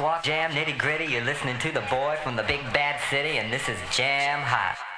Swap Jam Nitty Gritty. You're listening to the boy from the big bad city, and this is Jam Hot.